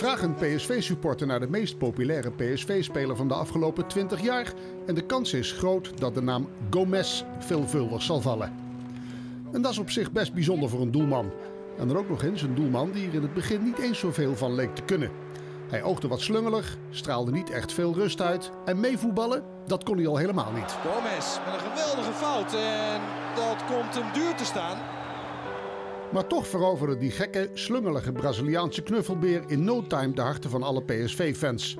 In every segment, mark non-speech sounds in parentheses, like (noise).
Vraag een PSV-supporter naar de meest populaire PSV-speler van de afgelopen 20 jaar en de kans is groot dat de naam Gomez veelvuldig zal vallen. En dat is op zich best bijzonder voor een doelman. En er ook nog eens een doelman die er in het begin niet eens zoveel van leek te kunnen. Hij oogde wat slungelig, straalde niet echt veel rust uit en meevoetballen, dat kon hij al helemaal niet. Gomez met een geweldige fout en dat komt hem duur te staan. Maar toch veroverde die gekke, slungelige Braziliaanse knuffelbeer in no time de harten van alle PSV-fans.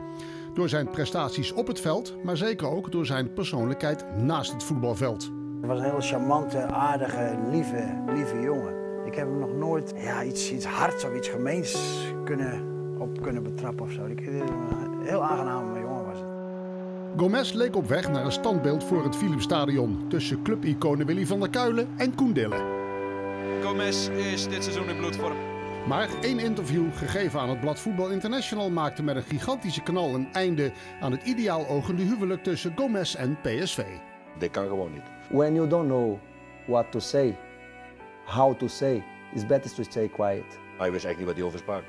Door zijn prestaties op het veld, maar zeker ook door zijn persoonlijkheid naast het voetbalveld. Het was een heel charmante, aardige, lieve, lieve jongen. Ik heb hem nog nooit ja, iets, iets hards of iets gemeens kunnen, op kunnen betrappen of zo. Ik, een heel aangename jongen was het. Gomez leek op weg naar een standbeeld voor het Philipsstadion tussen clubiconen Willy van der Kuilen en Koen Dille. Gomez is dit seizoen in bloedvorm. Maar één interview gegeven aan het blad Voetbal International maakte met een gigantische knal een einde aan het ideaal ogende huwelijk tussen Gomez en PSV. Dit kan gewoon niet. When you don't know what to say, how to say, it's better to stay quiet. Hij wist eigenlijk niet wat hij over sprak.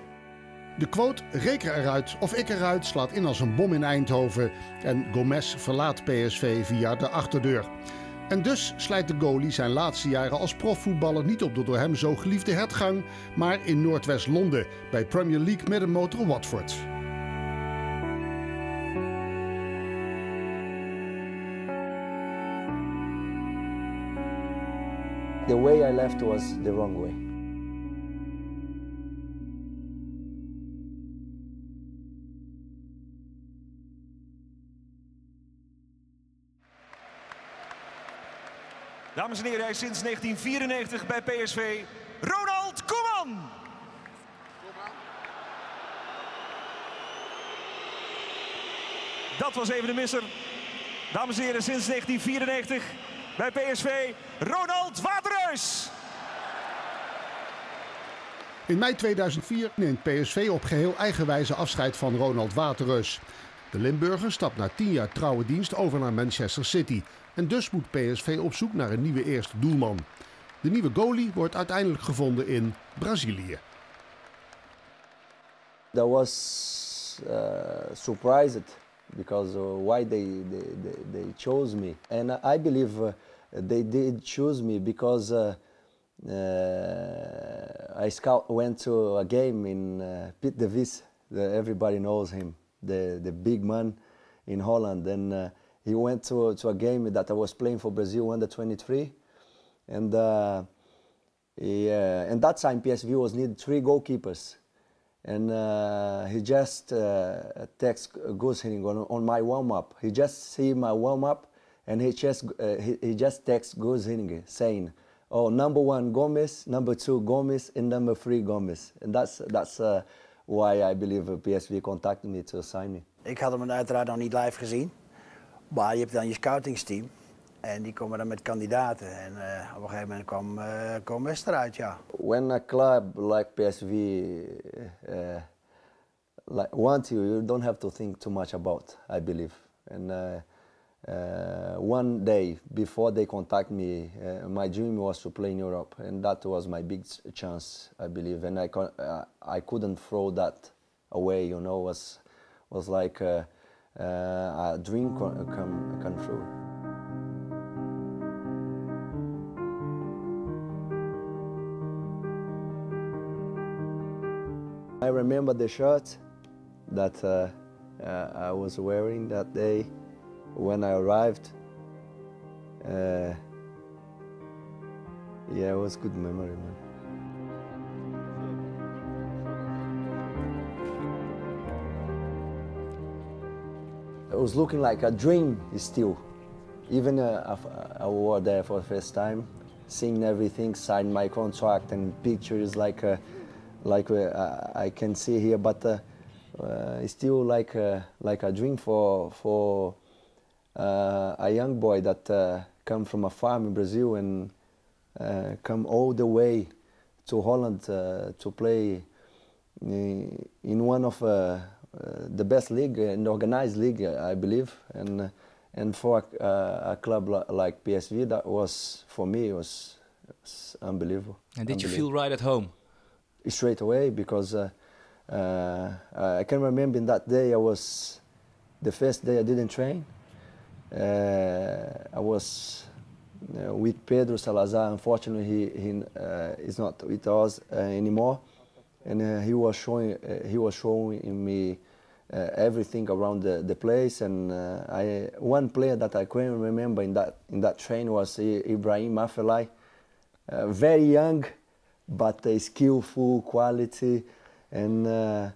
De quote reken eruit of ik eruit slaat in als een bom in Eindhoven en Gomez verlaat PSV via de achterdeur. En dus slijt de goalie zijn laatste jaren als profvoetballer niet op de door hem zo geliefde hertgang, maar in Noordwest-Londen bij Premier League middenmotor Watford. The way I left was the wrong way. Dames en heren, hij sinds 1994 bij PSV. Ronald Koeman! Dat was even de misser. Dames en heren, sinds 1994 bij PSV. Ronald Waterreus! In mei 2004 neemt PSV op geheel eigen wijze afscheid van Ronald Waterreus. De Limburger stapt na tien jaar trouwe dienst over naar Manchester City. En dus moet PSV op zoek naar een nieuwe eerste doelman. De nieuwe goalie wordt uiteindelijk gevonden in Brazilië. That was uh, surprised because why they, they, they, chose me. And I believe uh, they did choose me because uh, uh, I scout went to a game in uh, de. The, everybody knows him, the, the big man in Holland. And uh, he went to, to a game that I was playing for Brazil under 23. And uh, he, uh, and that time PSV was need three goalkeepers. And uh, he just uh, text Gus Henning on, on my warm up. He just see my warm up and he just, uh, he, he just text Gus Henning saying, oh, number one Gomez, number two Gomez, and number three Gomez. And that's, that's uh, why I believe PSV contacted me to sign me. Ik had hem uiteraard nog niet live gezien. Maar je hebt dan je scoutingsteam. En die komen dan met kandidaten. En uh, op een gegeven moment kwam uh, Gomez eruit, ja. When a club like PSV uh, like want you, you don't have to think too much about, I believe. And one day before they contact me, my dream was to play in Europe, and that was my big chance, I believe. And I, I couldn't throw that away, you know. Was was like uh, a dream come, come, true. I remember the shirt that uh, uh, I was wearing that day when I arrived. Uh, yeah, it was good memory, man. It was looking like a dream still. Even uh, I was there for the first time, seeing everything, signed my contract and pictures like uh, like uh, I can see here, but uh, uh, it's still like a, like a dream for for uh, a young boy that come from a farm in Brazil and come all the way to Holland to play in one of uh, the best league, an organized league, I believe, and and for a, a club like PSV, that was for me it was, was unbelievable. And did unbelievable. you feel right at home? Straight away because uh, uh, I can remember in that day I was the first day I didn't train. Uh, I was with Pedro Salazar. Unfortunately, he, he uh, is not with us uh, anymore, and he was showing he was showing me uh, everything around the, the place. And uh, I one player that I can remember in that in that train was I- Ibrahim Afelai, uh, very young, but skillful, quality, and.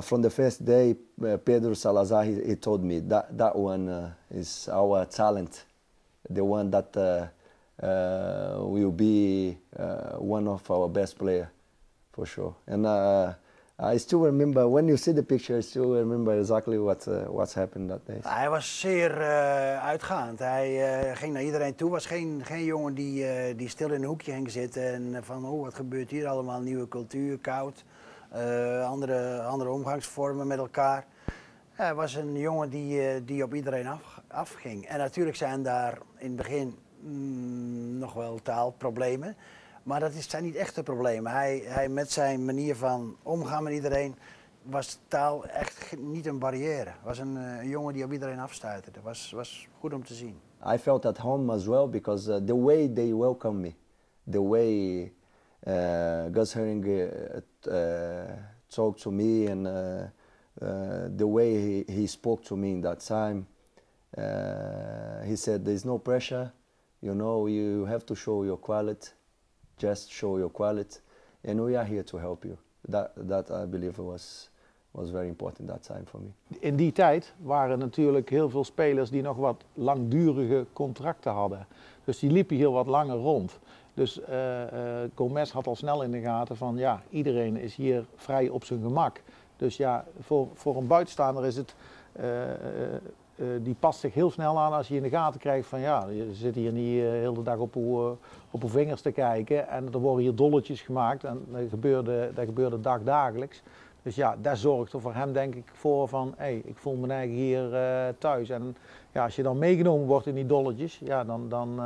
From the first day, Pedro Salazar, he, told me that that one uh, is our talent, the one that uh, uh, will be one of our best player, for sure. And I still remember when you see the picture, I still remember exactly what what's happened that day. Hij was zeer eh, uitgaand. Hij eh, ging naar iedereen toe. Was geen, geen jongen die, eh, die stil in een hoekje ging zitten en eh, van oh, wat gebeurt hier allemaal? Nieuwe cultuur, koud, eh, andere, andere omgangsvormen met elkaar. Hij was een jongen die, eh, die op iedereen af, afging. En natuurlijk zijn daar in het begin mm, nog wel taalproblemen. Maar dat zijn niet echte problemen. Hij, hij met zijn manier van omgaan met iedereen was taal echt niet een barrière. Was een, eh, een jongen die op iedereen afstuitte. Dat was, was goed om te zien. I felt at home as well because the way they welcome me, the way uh, Gus talked to me, and uh, uh, the way he, he spoke to me in that time, uh, he said, "There's no pressure. You know, you have to show your quality. Just show your quality, and we are here to help you." That that I believe was was very important that time for me. In die tijd waren natuurlijk heel veel spelers die nog wat langdurige contracten hadden. Dus die liepen hier wat langer rond. Dus eh, Gomez had al snel in de gaten van ja, iedereen is hier vrij op zijn gemak. Dus ja, voor, voor een buitenstaander is het, eh, die past zich heel snel aan als je in de gaten krijgt van ja, je zit hier niet heel de dag op uw, op vingers te kijken. En er worden hier dolletjes gemaakt en dat gebeurde, dat gebeurde dagdagelijks. Dus ja, dat zorgt er voor hem denk ik voor van, hé, ik voel me eigen hier thuis. En ja, als je dan meegenomen wordt in die dolletjes, ja, dan, dan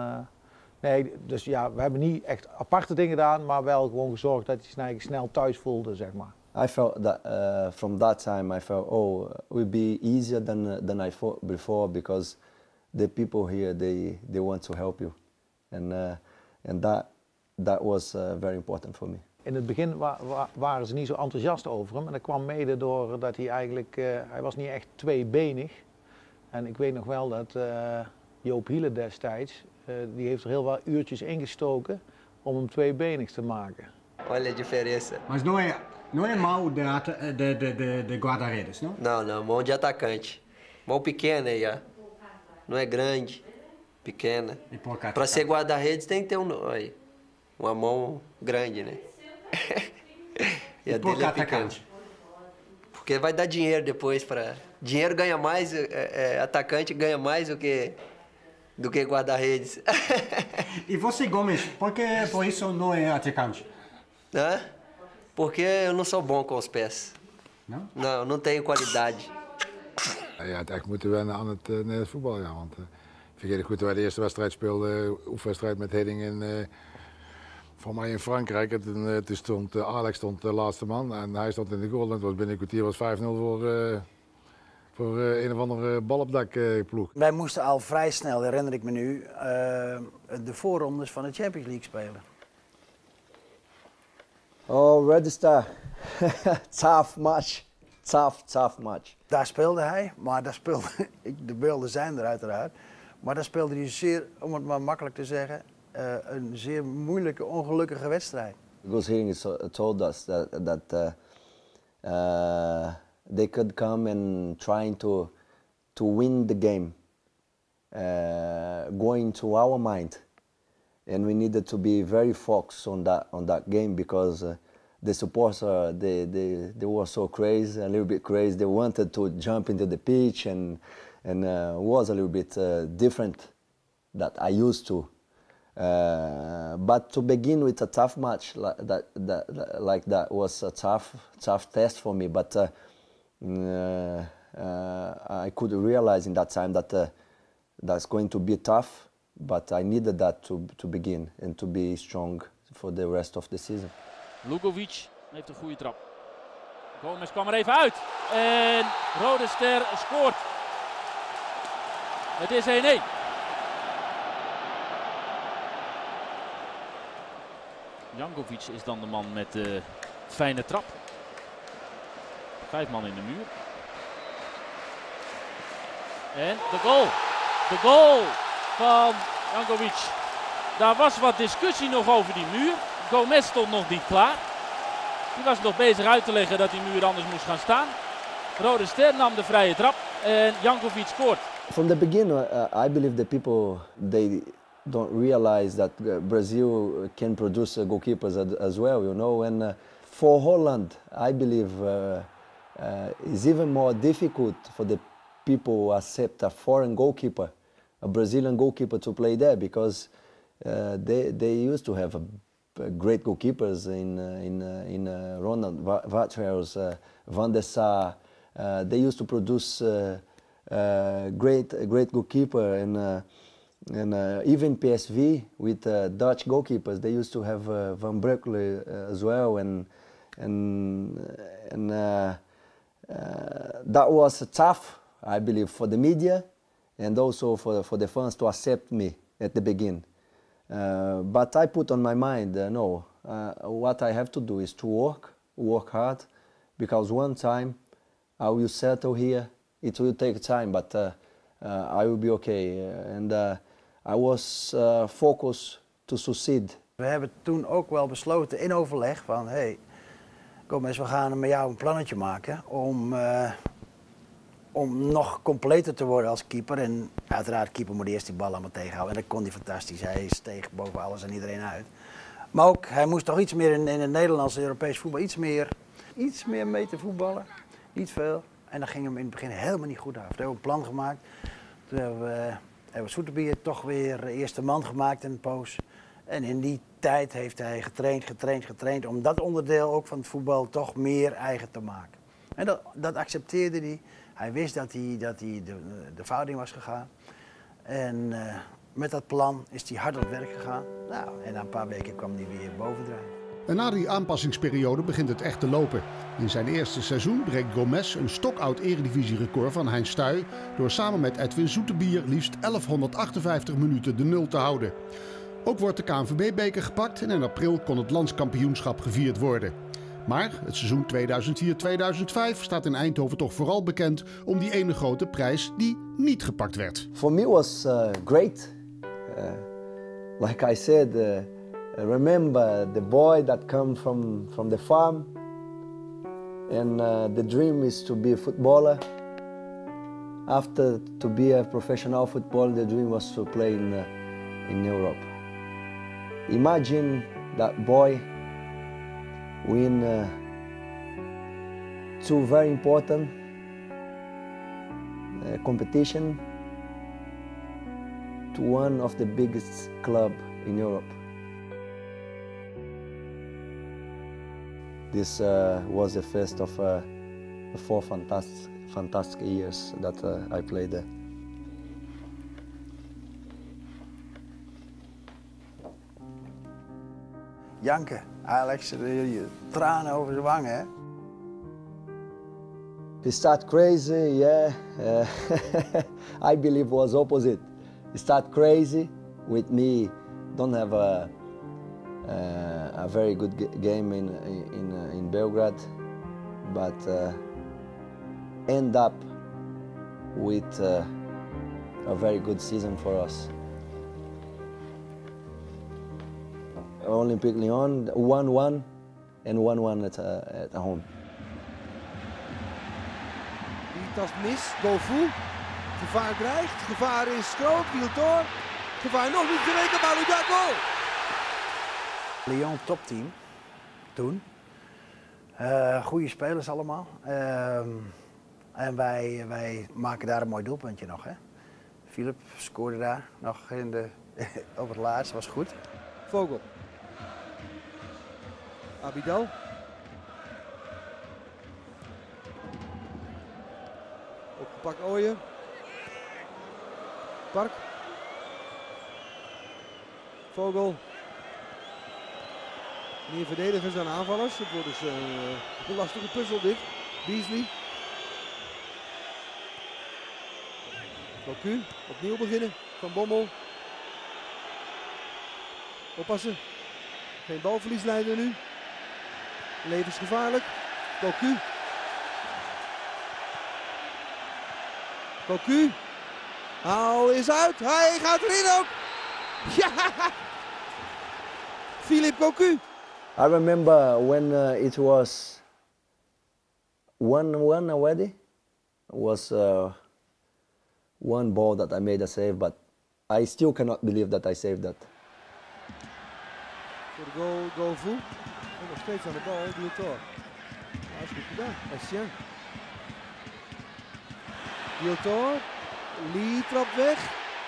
nee, dus ja, we hebben niet echt aparte dingen gedaan, maar wel gewoon gezorgd dat hij zich eigen snel thuis voelde, zeg maar. I felt that uh, from that time I felt oh it would be easier than uh, than I thought before because the people here they they want to help you, and uh, and that that was uh, very important for me. In het begin wa- wa- waren ze niet zo enthousiast over hem. En dat kwam mede doordat hij eigenlijk, eh, hij was niet echt tweebenig. En ik weet nog wel dat eh, Joop Hiele destijds, die heeft er heel wat uurtjes ingestoken om hem tweebenig te maken. Olha a diferença. Mas não é, não é mau de, de, de, de, de guarda-redes, não? Não, não, mão de atacante. Mão pequena aí, ó. Não é grande, pequena. E Pra ser guarda-redes tem que ter um, aí, uma mão grande, né? (laughs) e E dele é atacante. Porque vai dar dinheiro depois para Dinheiro ganha mais, é, é, atacante ganha mais do que do que guarda-redes. (laughs) E você, Gomes, por que por isso não é atacante? Hã? Porque eu não sou bom com os pés. Não? Não, não tenho qualidade. Ja, het echt moeten wennen aan het, uh, het voetbal. Ja. Want uh, vergeet ik goed, toen wij de eerste wedstrijd speelden, uh, oefenwedstrijd met Hidding in, uh, van mij in Frankrijk. En toen, uh, toen stond uh, Alex stond de laatste man en hij stond in de goal. En het was binnen een kwartier was 5-0 voor, uh, voor uh, een of andere balopdak-ploeg. Wij moesten al vrij snel, herinner ik me nu, uh, de voorrondes van de Champions League spelen. Oh, Red Star, (laughs) tough match, tough, tough match. Daar speelde hij, maar daar speelde, (laughs) de beelden zijn er uiteraard, maar daar speelde hij zeer, om het maar makkelijk te zeggen, uh, een zeer moeilijke, ongelukkige wedstrijd. Gus Hiddink told us that, that uh, uh, they could come and trying to, to win the game, uh, going to our mind. And we needed to be very focused on that, on that game because uh, the supporters, uh, they, they, they were so crazy, a little bit crazy. They wanted to jump into the pitch and, and uh, was a little bit uh, different that I used to. Uh, but to begin with a tough match like that, that, like that was a tough, tough test for me. But I could realize in that time that that's going to be tough. But I needed that to, to begin and to be strong for the rest of the season. Lugovic heeft een goede trap. Gomez kwam er even uit. En Rode Ster scoort. Het is 1-1. Jankovic is dan de man met de fijne trap. Vijf man in de muur. En de goal. De goal van Jankovic. Daar was wat discussie nog over die muur. Gomez stond nog niet klaar. Die was nog bezig uit te leggen dat die muur anders moest gaan staan. Rode Ster nam de vrije trap en Jankovic scoort. From the beginning, uh, I believe the people they don't realize that uh, Brazil can produce uh, goalkeepers as, well, you know. And for Holland, I believe uh, it's even more difficult for the people who accept a foreign goalkeeper, a Brazilian goalkeeper, to play there because uh, they they used to have a, a great goalkeepers in uh, in uh, in uh, Ronald Watrels, uh, Van der Sar. Uh, they used to produce uh, uh, great great goalkeeper and. Uh, and uh, even PSV with uh, Dutch goalkeepers, they used to have uh, Van Breukelen uh, as well, and and and uh, uh, that was tough, I believe, for the media, and also for for the fans to accept me at the beginning. Uh, but I put on my mind, uh, no, uh, what I have to do is to work, work hard, because one time I will settle here. It will take time, but uh, uh, I will be okay. Uh, and uh, I was uh, focused to succeed. We hebben toen ook wel besloten in overleg van, hey, kom eens, we gaan met jou een plannetje maken om, eh, om nog completer te worden als keeper. En uiteraard, keeper moet eerst die bal allemaal tegenhouden. En dat kon hij fantastisch. Hij steeg boven alles en iedereen uit. Maar ook, hij moest toch iets meer in, in het Nederlandse Europees voetbal, iets meer, iets meer mee te voetballen. Niet veel. En dat ging hem in het begin helemaal niet goed af. Toen hebben we een plan gemaakt. Toen hebben we, hebben we Soeterbier toch weer eerste man gemaakt in een poos. En in die tijd heeft hij getraind, getraind, getraind om dat onderdeel ook van het voetbal toch meer eigen te maken. En dat, dat accepteerde hij. Hij wist dat hij, dat hij de, de fout in was gegaan. En eh, met dat plan is hij hard het werk gegaan. Nou, en na een paar weken kwam hij weer bovendrijven. En na die aanpassingsperiode begint het echt te lopen. In zijn eerste seizoen breekt Gomez een stokoud eredivisierecord van Hein Stuy... door samen met Edwin Zoetebier liefst 1158 minuten de nul te houden. Ook wordt de KNVB-beker gepakt en in april kon het landskampioenschap gevierd worden. Maar het seizoen 2004-2005 staat in Eindhoven toch vooral bekend om die ene grote prijs die niet gepakt werd. Me, it was uh, great. Uh, like I said, uh, remember the boy that comes from, from the farm, and uh, the dream is to be a footballer. After to be a professional footballer, the dream was to play in, uh, in Europe. Imagine that boy win uh, two very important uh, competition to one of the biggest club in Europe. This uh, was the first of uh, four fantastic, fantastic years that uh, I played there. Janken, Alex, eh, je tranen over zijn wangen, hè? He start crazy, yeah. Uh, (laughs) I believe was opposite. He start crazy with me. Don't have a uh, a very good game in in uh, in Belgrade, but uh, end up with uh, a very good season for us. Olympic Lyon 1-1 and 1-1 at, uh, at home. Die tast mis, Dofu. Gevaar dreigt, gevaar is groot, wiel door. Gevaar nog niet gerekend, maar Ludaco. Lyon topteam toen. Eh goede spelers allemaal. Ehm, en wij, wij maken daar een mooi doelpuntje nog. Hè? Philip scoorde daar nog in de, (laughs) op het laatst, was goed. Vogel. Abidal. Opgepakt Ooyen. Park. Vogel. Meer verdedigers dan aanvallers. Het wordt dus eh, een lastige puzzel dit. Beasley. Cocu, opnieuw beginnen. Van Bommel. Oppassen. Geen balverlies leiden nu. Levensgevaarlijk. Cocu. Cocu. Haal is uit. Hij gaat erin ook. (laughs) Ja. Philip Cocu. I remember when uh, it was one one already. It was uh, one ball that I made a save, but I still cannot believe that I saved that. De goal. En nog steeds aan de bal, Diotor. Ja, is goed gedaan. Diotor. Lee trapt weg.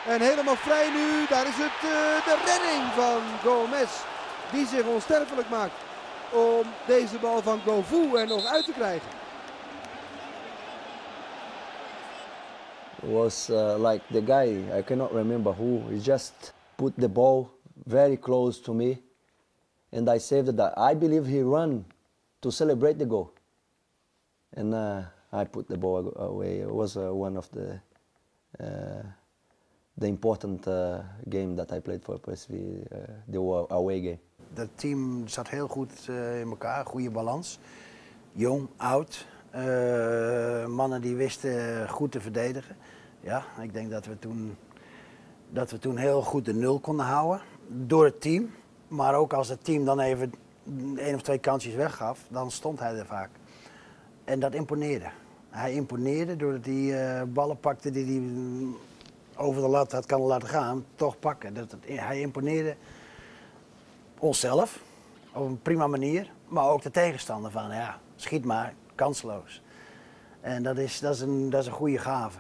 En helemaal vrij nu. Daar is het uh, de redding van Gomez. Die zich onsterfelijk maakt om deze bal van Govu er nog uit te krijgen. Was uh, like the guy, I cannot remember who, he just put the ball very close to me and I saved that. I believe he ran to celebrate the goal. And uh, I put the ball away. It was uh, one of the uh, the important uh, game that I played for PSV, uh, the away game. Dat team zat heel goed in elkaar, goede balans. Jong, oud, mannen die wisten goed te verdedigen. Ja, ik denk dat we toen, dat we toen heel goed de nul konden houden. Door het team. Maar ook als het team dan even één of twee kansjes weggaf, dan stond hij er vaak. En dat imponeerde. Hij imponeerde doordat hij uh, ballen pakte die hij over de lat had kan laten gaan, toch pakken. Dat, hij imponeerde onszelf op een prima manier, maar ook de tegenstander van ja, schiet maar, kansloos. En dat is, dat is, een, dat is een goede gave.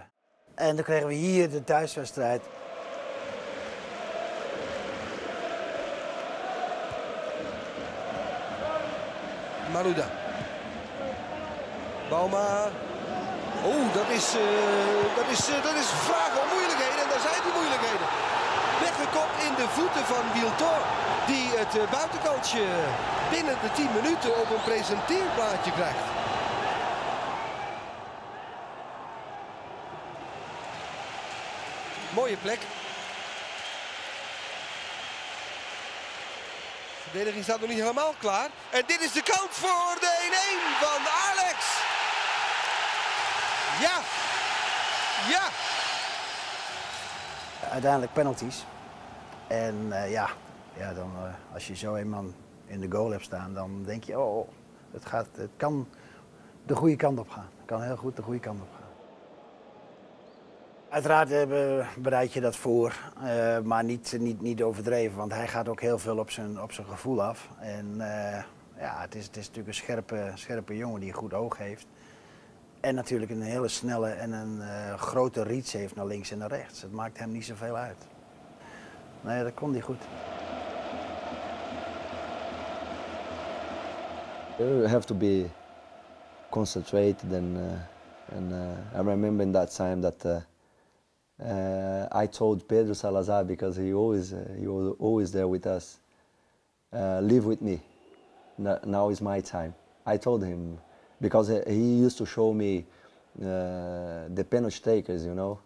En dan kregen we hier de thuiswedstrijd. Maruda. Bauma. Oh, dat is, uh, dat, is, uh, dat is vraag om moeilijkheden. En daar zijn die moeilijkheden. Weggekopt in de voeten van Wiltor. Die het uh, buitenkantje binnen de 10 minuten op een presenteerplaatje krijgt. Mooie plek. Verdediging staat nog niet helemaal klaar. En dit is de kans voor de 1-1 van Alex. Ja. Ja. Uiteindelijk penalties. En uh, ja, ja dan, uh, als je zo een man in de goal hebt staan, dan denk je, oh, het, gaat, het kan de goede kant op gaan. Het kan heel goed de goede kant op gaan. Uiteraard bereid je dat voor, uh, maar niet, niet, niet overdreven, want hij gaat ook heel veel op zijn, op zijn gevoel af. En uh, ja, het is, het is natuurlijk een scherpe, scherpe jongen die een goed oog heeft. En natuurlijk een hele snelle en een uh, grote reach heeft naar links en naar rechts. Het maakt hem niet zoveel uit. Nee, dat kon hij goed. You have to be concentrated and, I remember in that time that uh, uh, I told Pedro Salazar because he always uh, he was always there with us. Uh, live with me. now is my time. I told him because he used to show me uh, the penalty takers, you know,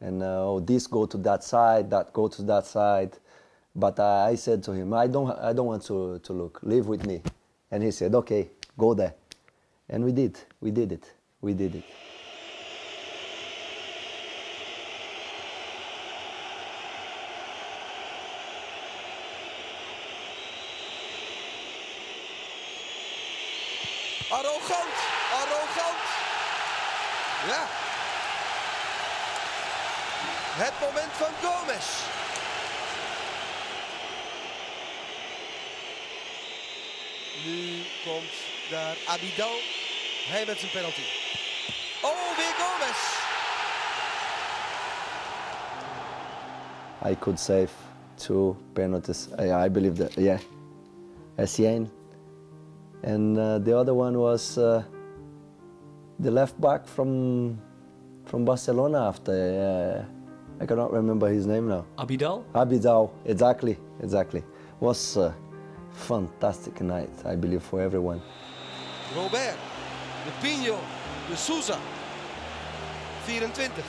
and uh, oh, this go to that side, that go to that side. But I said to him, I don't, I don't want to, to look. Live with me. And he said, okay, go there. And we did. We did it. We did it. Arrogant, arrogant. Ja. Het moment van Gomez. Nu komt daar Abidal. Hij met zijn penalty. Oh, weer Gomez. I could save two penalties. I, believe that, yeah. And uh, the other one was uh, the left back from from Barcelona after uh, I cannot remember his name now. Abidal. Abidal, exactly, exactly. Was a fantastic night, I believe, for everyone. Robert, de Pino, de Souza. 24.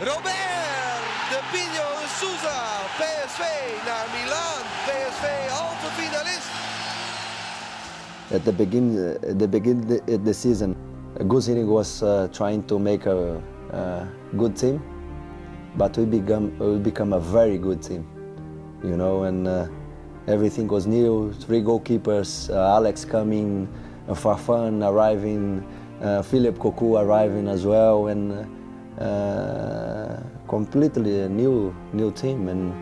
Robert, de Pino, de Souza. PSV naar Milaan. PSV halve finalist. At the begin, the begin of the season, Guzini was uh, trying to make a, a good team, but we become we become a very good team, you know, and uh, everything was new. Three goalkeepers, uh, Alex coming, uh, Fafan arriving, uh, Philip Koku arriving as well, and uh, completely a new new team, and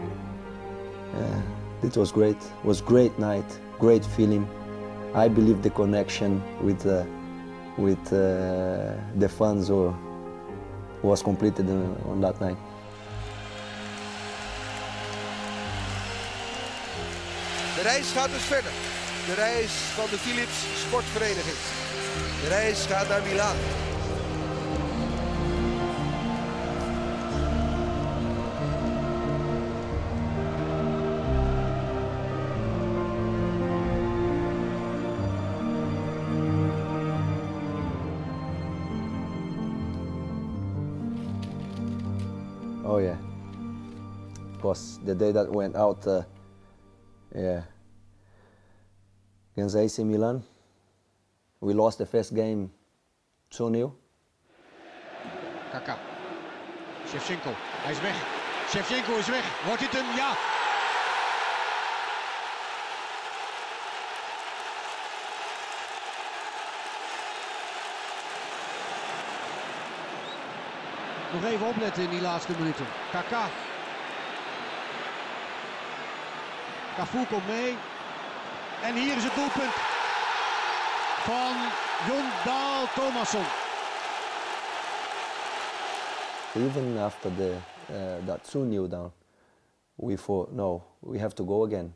uh, it was great. It was great night, great feeling. I believe the connection with uh, with uh, the fans were, was completed on, on that night. De reis gaat dus verder. De reis van de Philips Sportvereniging. De reis gaat naar Milaan. Was the day that went out, uh, yeah. Against AC Milan, we lost the first game 2-0. Kaka. Shevchenko, hij is weg. Shevchenko is weg. Wordt dit een ja? Nog even opletten in die laatste minuten. Kaka. Cafu komt mee. En hier is het doelpunt van Thomasson. Even after the uh, that 2-0 down, we thought, no, we have to go again.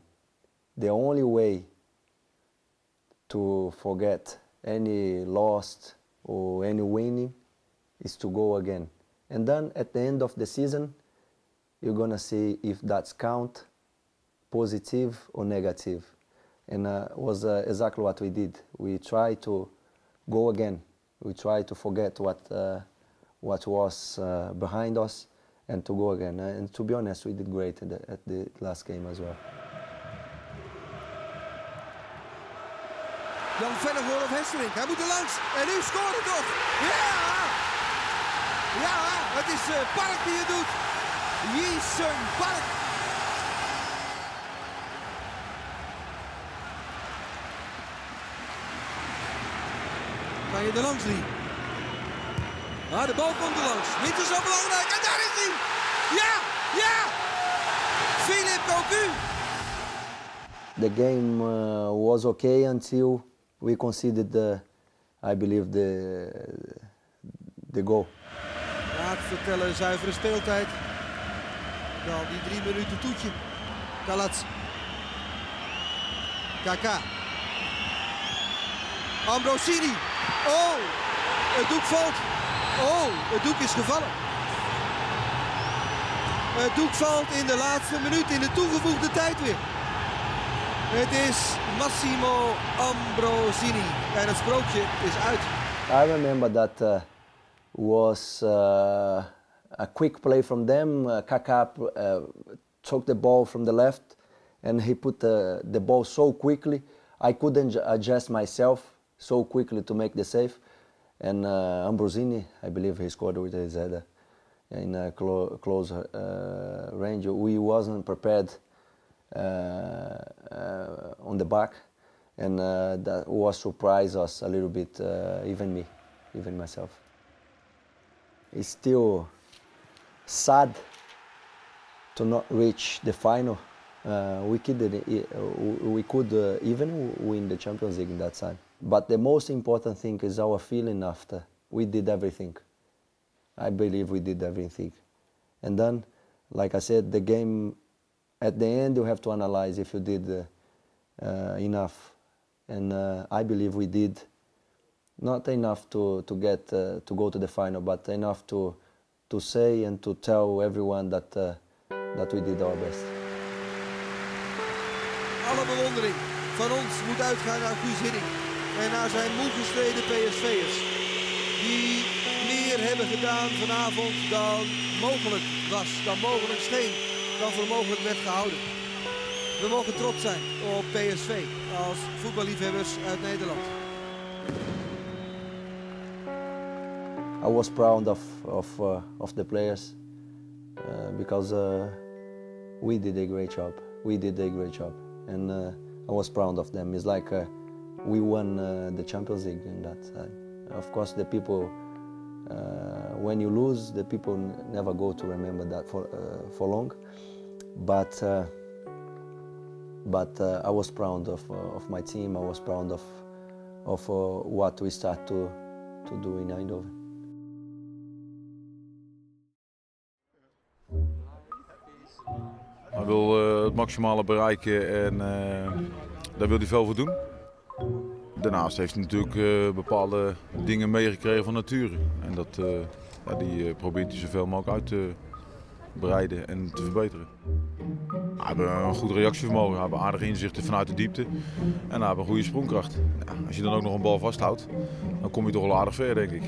The only way to forget any loss or any winning is to go again. And then at the end of the season, you're gonna see if that's count positive or negative. And uh, was uh, exactly what we did. We tried to go again. We tried to forget what uh, what was uh, behind us and to go again. Uh, and to be honest, we did great at the, at the last game as well. Jan Vennegoor of Hesselink. Hij moet er langs. En nu scoort hij toch. Ja! Ja, het is Park die het doet. Jason Park. Er langs? Ah, de bal komt er langs. Niet zo belangrijk. En daar is hij. Ja! Ja! Philip Cocu. The game uh, was okay until we conceded the, I believe the the goal. Raad vertellen, zuivere speeltijd. Dan die drie minuten toetje. Kalats. Kaka. Ambrosini. Oh, het doek valt. Oh, het doek is gevallen. Het doek valt in de laatste minuut, in de toegevoegde tijd weer. Het is Massimo Ambrosini. En het sprookje is uit. I remember that uh, was uh, a quick play from them. Uh, Kaká uh, took the ball from the left, and he put the, the ball so quickly. I couldn't ju- adjust myself so quickly to make the save. And uh, Ambrosini, I believe he scored with his header in a clo- close uh, range. We wasn't prepared uh, uh, on the back, and uh, that was surprised us a little bit, uh, even me, even myself. It's still sad to not reach the final. We could, we could even win the Champions League in that time. But the most important thing is our feeling after. We did everything. I believe we did everything. And then, like I said, the game, at the end, you have to analyze if you did uh, uh, enough. And uh, I believe we did not enough to, to get uh, to go to the final, but enough to, to say and to tell everyone that, uh, that we did our best. alle bewondering van ons moet uitgaan naar Guus Hiddink. En naar zijn moe gestreden PSV'ers. Die meer hebben gedaan vanavond dan mogelijk was. Dan mogelijk scheen. Dan voor mogelijk werd gehouden. We mogen trots zijn op PSV als voetballiefhebbers uit Nederland. I was proud of of uh, of the players uh, because uh, we did a great job. We did a great job, and I was proud of them. It's like we won uh, the Champions League in that. Of course, the people. when you lose, the people never go to remember that for for long. But but I was proud of of my team. I was proud of of what we start to to do in Eindhoven. Hij wil uh, het maximale bereiken en uh, daar wil hij veel voor doen. Daarnaast heeft hij natuurlijk uh, bepaalde dingen meegekregen van nature. En dat, ja, die probeert hij zoveel mogelijk uit te breiden en te verbeteren. We hebben een goed reactievermogen, we hebben aardige inzichten vanuit de diepte en we hebben een goede sprongkracht. Als je dan ook nog een bal vasthoudt, dan kom je toch wel aardig ver denk ik.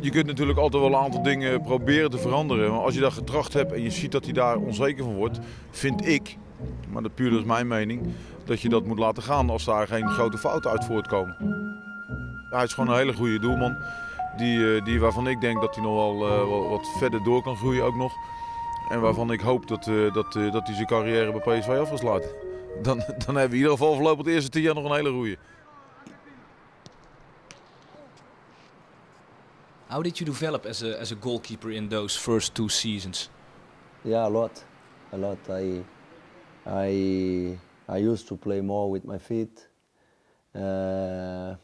Je kunt natuurlijk altijd wel een aantal dingen proberen te veranderen. Maar als je dat getracht hebt en je ziet dat hij daar onzeker van wordt, vind ik, maar dat puur is mijn mening, dat je dat moet laten gaan als daar geen grote fouten uit voortkomen. Hij is gewoon een hele goede doelman. Die, eh, die waarvan ik denk dat hij nog wel, uh, wel, wat verder door kan groeien ook nog. En waarvan ik hoop dat, uh, dat, dat hij zijn carrière bij PSV af Dan, (laughs) dan hebben we in ieder geval voorlopig het eerste tien jaar nog een hele goede. How did you develop as a as a goalkeeper in those first two seasons? Yeah, a lot, a lot. I I I used to play more with my feet. Uh,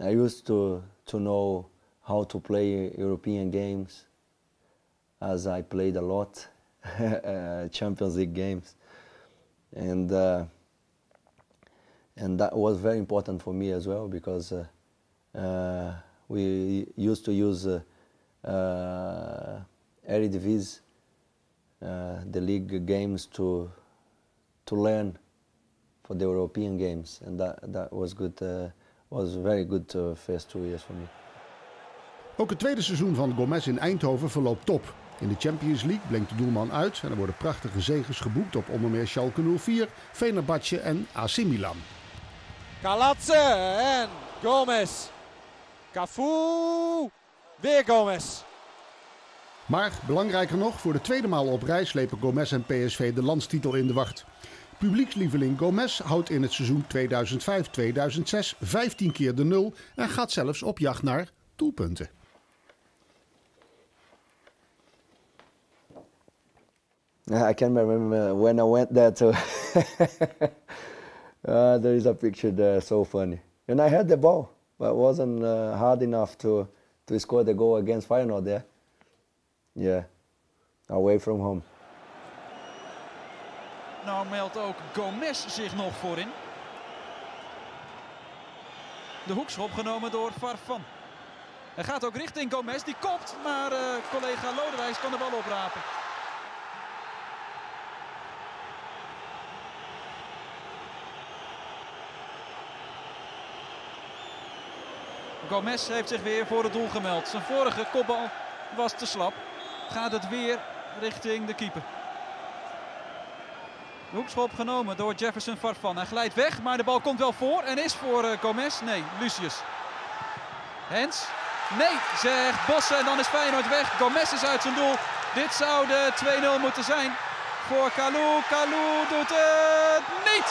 I used to to know how to play European games, as I played a lot (laughs) Champions League games, and uh, and that was very important for me as well because. Uh, uh we used to use uh, uh, Eredivisie, uh, the league games, to to learn for the European games, and that that was good. Uh, was very good uh, first two years for me. Ook het tweede seizoen van Gomez in Eindhoven verloopt top. In de Champions League blenkt de doelman uit en er worden prachtige zegens geboekt op onder meer Schalke 04, Fenerbahce en AC Milan. Kalatse en Gomez Cafu, weer Gomez. Maar belangrijker nog, voor de tweede maal op reis slepen Gomez en PSV de landstitel in de wacht. Publiekslieveling Gomez houdt in het seizoen 2005-2006 15 keer de nul en gaat zelfs op jacht naar doelpunten. I can remember when I went there uh, (laughs) there is a picture there, so funny. And I had the ball. but wasn't uh, hard enough to to score the goal against Feyenoord there. Yeah, away from home. Nou meldt ook Gomez zich nog voorin. De hoekschop genomen door Farfan. Hij gaat ook richting Gomez, die kopt, maar uh, collega Lodewijs kan de bal oprapen. Gomez heeft zich weer voor het doel gemeld. Zijn vorige kopbal was te slap. Gaat het weer richting de keeper. De hoekschop genomen door Jefferson Farfan. Hij glijdt weg, maar de bal komt wel voor en is voor uh, Gomez. Nee, Lucius. Hens. Nee, zegt Bossen en dan is Feyenoord weg. Gomez is uit zijn doel. Dit zou de 2-0 moeten zijn voor Kalou. Kalou doet het niet.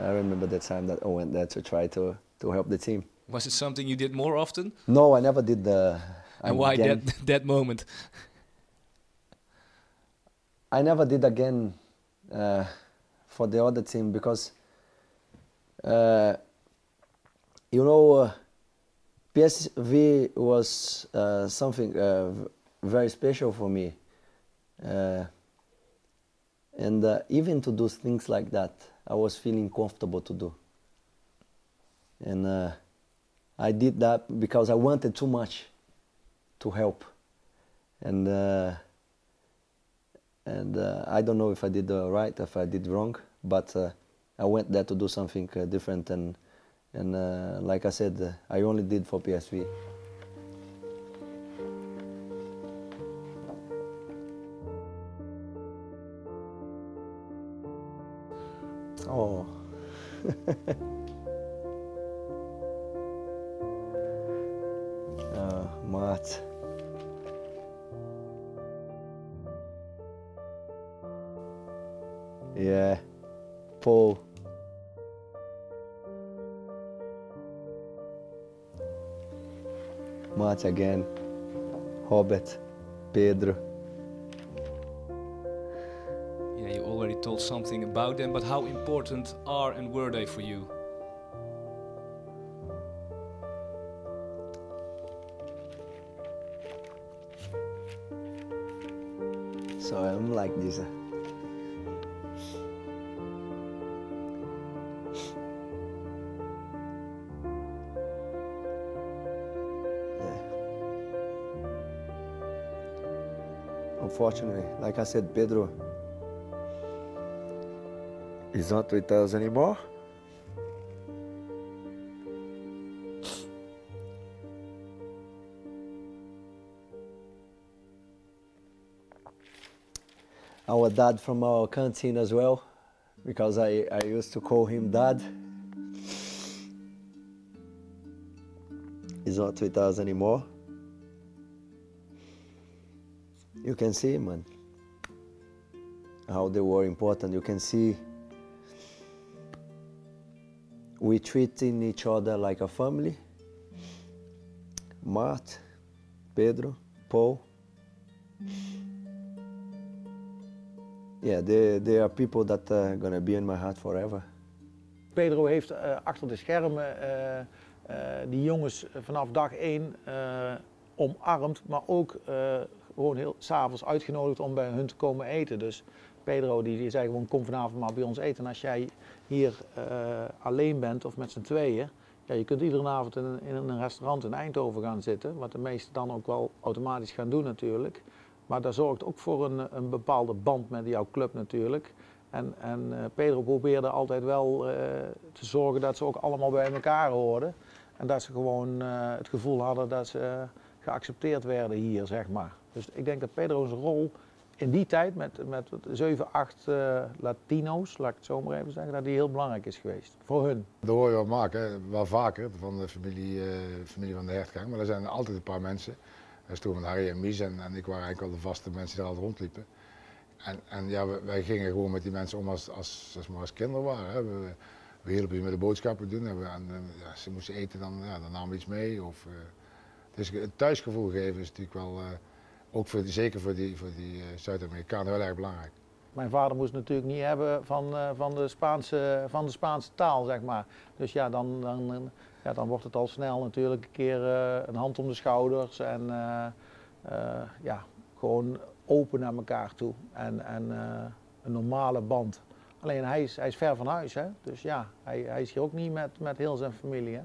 I remember the time that I went there to try to, to help the team. Was it something you did more often? No, I never did the. And why that (laughs) that moment? I never did again uh, for the other team because uh, you know uh, PSV was uh, something uh, very special for me, uh, and even to do things like that I was feeling comfortable to do. And I did that because I wanted too much to help. And and uh, I don't know if I did uh, right, if I did wrong, but uh, I went there to do something uh, different, and and uh, like I said, uh, I only did for PSV. Oh. (laughs) uh, Matt. Yeah, Paul. Matt again. Hobbit. Pedro. Yeah, you already told something about them, but how important are and were they for you? So I'm like this. Eh? Unfortunately, like I said, Pedro is not with us anymore. Our dad from our canteen as well, because I, I used to call him dad. He's not with us anymore. You can see, man, how they were important. You can see we treating each other like a family. Mart, Pedro, Paul. Yeah, they, are people that are gonna be in my heart forever. Pedro heeft eh, achter de schermen eh, eh, die jongens vanaf dag één omarmd, maar ook gewoon heel s'avonds uitgenodigd om bij hun te komen eten. Dus Pedro die, die zei gewoon kom vanavond maar bij ons eten. En als jij hier eh, alleen bent of met z'n tweeën, ja, je kunt iedere avond in een, in een restaurant in Eindhoven gaan zitten, wat de meesten dan ook wel automatisch gaan doen natuurlijk. Maar dat zorgt ook voor een, een bepaalde band met jouw club natuurlijk. En, en eh, Pedro probeerde altijd wel eh, te zorgen dat ze ook allemaal bij elkaar hoorden. En dat ze gewoon het gevoel hadden dat ze geaccepteerd werden hier, zeg maar. Dus ik denk dat Pedro's rol in die tijd met, met 7, 8 eh, Latino's, laat ik het zo maar even zeggen, dat die heel belangrijk is geweest. Voor hun. Dat hoor je wel maken, wel vaker, van de familie, eh, familie van de Hertgang. Maar er zijn altijd een paar mensen. Dat is toen met Harry en Mies en, en ik waren eigenlijk wel de vaste mensen die er altijd rondliepen. En, en ja, wij gingen gewoon met die mensen om als, als, als, maar als kinderen waren. Hè. We, we hielpen met de boodschappen doen. En eh, ja, ze moesten eten, dan, ja, dan namen we iets mee. Of, eh, dus het thuisgevoel geven is natuurlijk wel, ook voor, zeker voor die, voor die eh, Zuid-Amerikanen, heel erg belangrijk. Mijn vader moest natuurlijk niet hebben van, eh, van, de, Spaanse, van de Spaanse taal, zeg maar. Dus ja, dan, dan, ja, dan wordt het al snel natuurlijk een keer eh, een hand om de schouders en ja, gewoon open naar elkaar toe. En, en een normale band. Alleen hij is, hij is ver van huis, hè? dus ja, hij, hij is hier ook niet met, met heel zijn familie.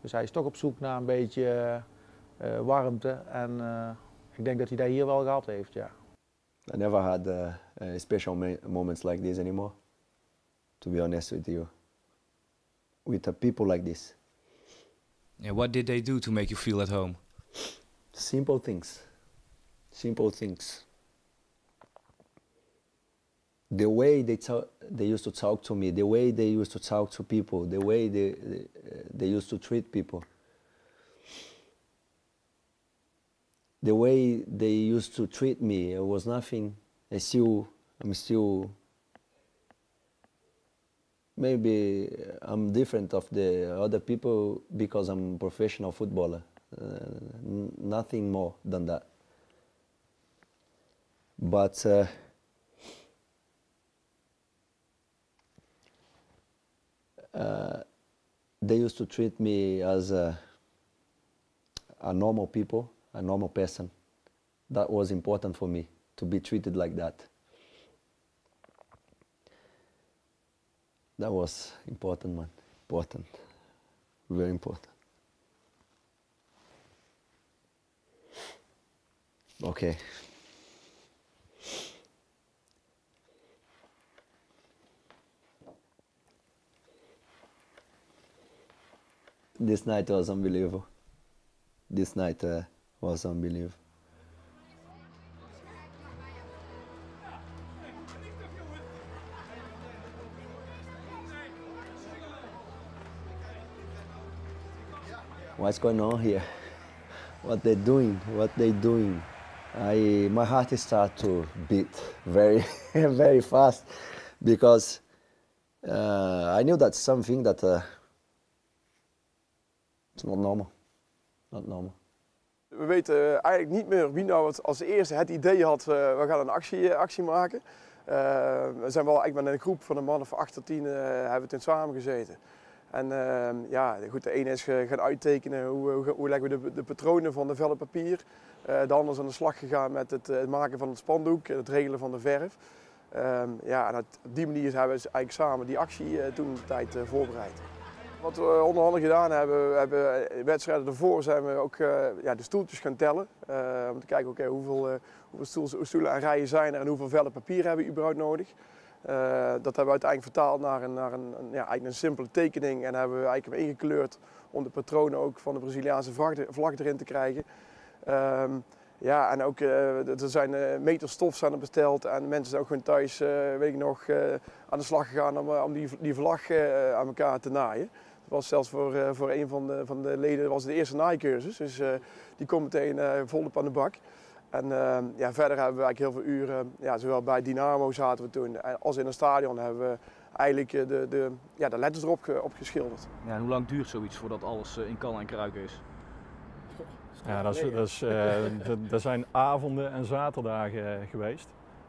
Dus hij is toch op zoek naar een beetje warmte en ik denk dat hij dat hier wel gehad heeft, ja. I never had uh, uh, special moments like this anymore, to be honest with you. With uh, people like this. Yeah, what did they do to make you feel at home? Simple things. Simple things. The way they talk, they used to talk to me, the way they used to talk to people, the way they they, uh, they used to treat people. The way they used to treat me, it was nothing. I still, I'm still. Maybe I'm different of the other people because I'm professional footballer. Uh, nothing more than that. But uh, uh, they used to treat me as a normal people, a normal person. That was important for me to be treated like that. That was important, man. Important. Very important. Okay. This night was unbelievable. This night. Uh, was unbelievable. What's going on here? What they're doing? What they doing? I my heart start to beat very (laughs) very fast because uh, I knew that's something that uh, it's not normal, not normal. We weten eh, eigenlijk niet meer wie nou als eerste het idee had, uh, we gaan een actie, eh, actie maken. Uh, we zijn wel eigenlijk met een groep van een man of acht tot tien uh, hebben we toen samen gezeten. En ehm, ja, goed, de ene is gaan uittekenen hoe, hoe, leggen we de, de, patronen van de vellen papier. de ander is aan de slag gegaan met het, het maken van het spandoek en het regelen van de verf. Ehm, ja, en op die manier hebben we eigenlijk samen die actie toen de tijd voorbereid. Wat we onder andere gedaan hebben, we hebben wedstrijden ervoor zijn we ook uh, ja, de stoeltjes gaan tellen. Uh, om te kijken hoeveel, hoeveel stoelen en rijen zijn er en hoeveel vellen papier hebben we überhaupt nodig. dat hebben we uiteindelijk vertaald naar een, naar een, ja, eigenlijk een simpele tekening en hebben we eigenlijk ingekleurd om de patronen ook van de Braziliaanse vlag, vlag erin te krijgen. Um, ja, en ook er zijn meters stof zijn er besteld en mensen zijn ook gewoon thuis, weet ik nog, aan de slag gegaan om, die vlag aan elkaar te naaien was zelfs voor, uh, voor een van de, van de leden was het de eerste naaicursus. Dus uh, die komt meteen uh, volop aan de bak. En ja, verder hebben we eigenlijk heel veel uren, ja, zowel bij Dynamo zaten we toen, als in een stadion hebben we eigenlijk de, de, ja, de letters erop opgeschilderd. Ja, hoe lang duurt zoiets voordat alles in kan en kruiken is? Ja, dat, is, dat, is, dat zijn avonden en zaterdagen geweest.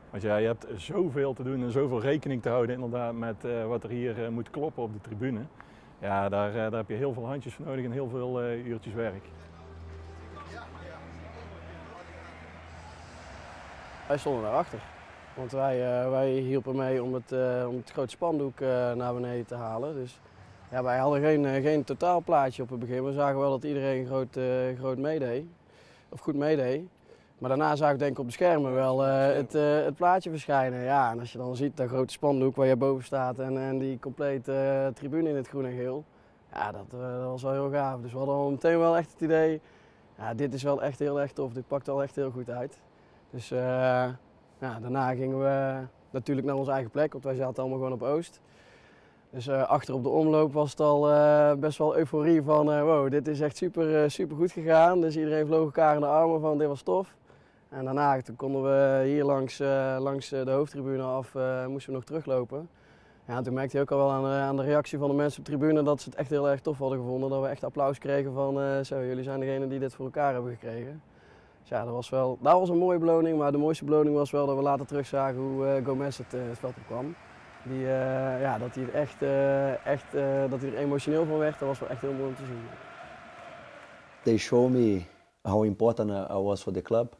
Want ja, je hebt zoveel te doen en zoveel rekening te houden inderdaad met wat er hier moet kloppen op de tribune. Ja, daar, eh, daar heb je heel veel handjes voor nodig en heel veel uh, uurtjes werk. Wij stonden daarachter. Want wij, uh, wij hielpen mee om het, om het grote spandoek naar beneden te halen. Dus ja, wij hadden geen, geen totaalplaatje op het begin. We zagen wel dat iedereen groot, groot meedeed. Of goed meedeed. Maar daarna zag ik denk ik op de schermen wel uh, het, uh, het, plaatje verschijnen. Ja, en als je dan ziet dat grote spandoek waar je boven staat en, en die complete uh, tribune in het groen en geel. Ja, dat, dat, was wel heel gaaf. Dus we hadden meteen wel echt het idee, ja, dit is wel echt heel erg tof. Dit pakt wel echt heel goed uit. Dus ja, daarna gingen we natuurlijk naar onze eigen plek, want wij zaten allemaal gewoon op Oost. Dus achter op de omloop was het al best wel euforie van wow, dit is echt super, super goed gegaan. Dus iedereen vloog elkaar in de armen van dit was tof. En daarna konden we hier langs, uh, langs de hoofdtribune af, uh, moesten we nog teruglopen. Ja, toen merkte je ook al wel aan de, aan de, reactie van de mensen op de tribune dat ze het echt heel erg tof hadden gevonden. Dat we echt applaus kregen van uh, zo, jullie zijn degene die dit voor elkaar hebben gekregen. Dus ja, dat was wel dat was een mooie beloning, maar de mooiste beloning was wel dat we later terugzagen hoe Gomez het, het veld op kwam. Die, ja, dat hij er echt, echt dat hij er emotioneel van werd, dat was wel echt heel mooi om te zien. They show me how important I was for the club.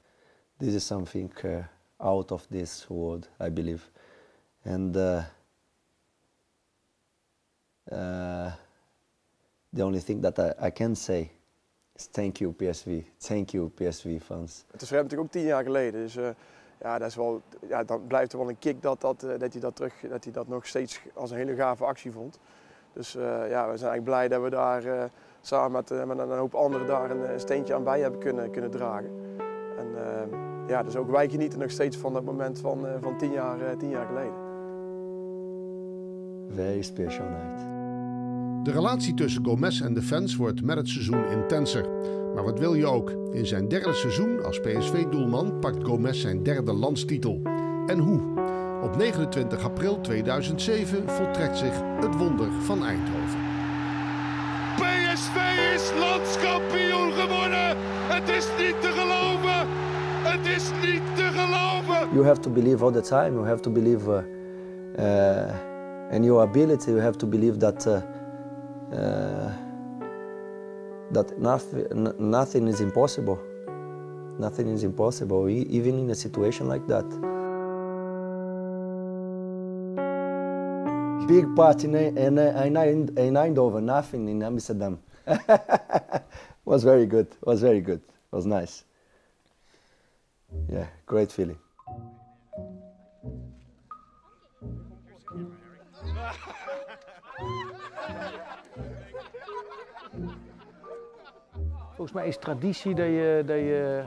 This is something uh, out of this world, I believe. And uh, uh, the only thing that I, can say is thank you PSV, thank you PSV fans. Het is voor natuurlijk ook tien jaar geleden, dus uh, ja, dat is wel, ja, dan blijft er wel een kick dat, dat, uh, dat, hij dat, terug, dat hij dat nog steeds als een hele gave actie vond. Dus ja, we zijn eigenlijk blij dat we daar samen met, met, een hoop anderen daar een steentje aan bij hebben kunnen, kunnen dragen. En uh, ja, dus ook wij genieten nog steeds van dat moment van, uh, van tien, jaar, uh, tien jaar geleden. Very special night. De relatie tussen Gomez en de fans wordt met het seizoen intenser. Maar wat wil je ook? In zijn derde seizoen als PSV-doelman pakt Gomez zijn derde landstitel. En hoe? Op 29 april 2007 voltrekt zich het wonder van Eindhoven. PSV is landskampioen! Het is niet te geloven! Het is niet te geloven! You have to believe all the time. You have to believe uh, uh, in your ability. You have to believe that uh, uh that nothing, nothing is impossible. Nothing is impossible, even in a situation like that. Big party in, in, in, in Eindhoven, nothing in Amsterdam. (laughs) was very good. Was very good. Was nice. Yeah, great feeling. Volgens mij is traditie dat je, dat, je,